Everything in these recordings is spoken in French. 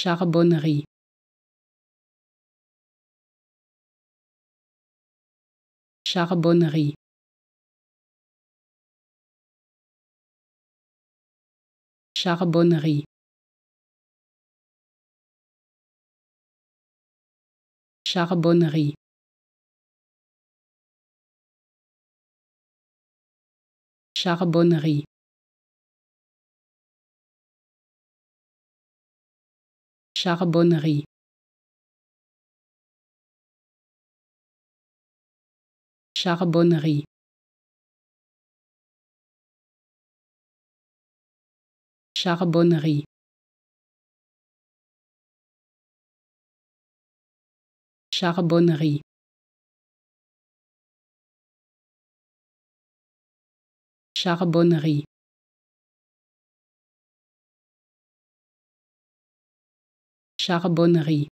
charbonnerie. Charbonnerie. Charbonnerie. Charbonnerie. Charbonnerie charbonnerie. Charbonnerie. Charbonnerie. Charbonnerie. Charbonnerie charbonnerie.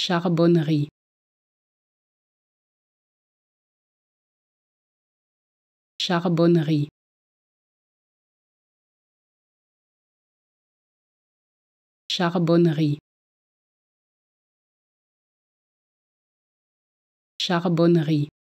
Charbonnerie. Charbonnerie. Charbonnerie. Charbonnerie